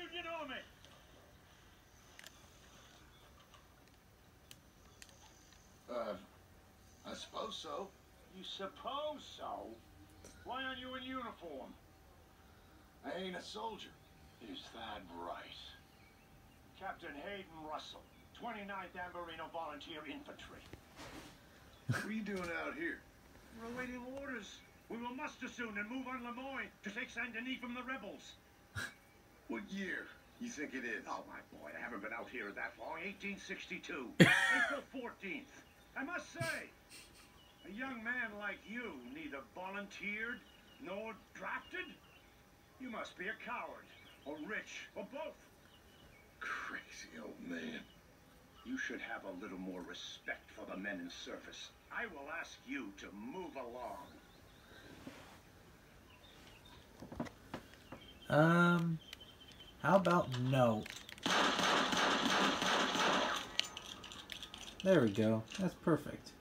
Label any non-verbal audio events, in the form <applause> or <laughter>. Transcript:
Union Army. Uh, I suppose so. You suppose so? Why aren't you in uniform? I ain't a soldier. Is that right? Captain Hayden Russell, 29th Ambarino Volunteer Infantry. What are you doing out here? We're awaiting orders. We will muster soon and move on Lemoyne to take Saint Denis from the rebels. What year you think it is? Oh, my boy, I haven't been out here that long. 1862. <laughs> April 14th. I must say, a young man like you, neither volunteered nor drafted, you must be a coward, or rich, or both. Crazy old man. You should have a little more respect for the men in service. I will ask you to move along. Um, how about no? There we go. That's perfect.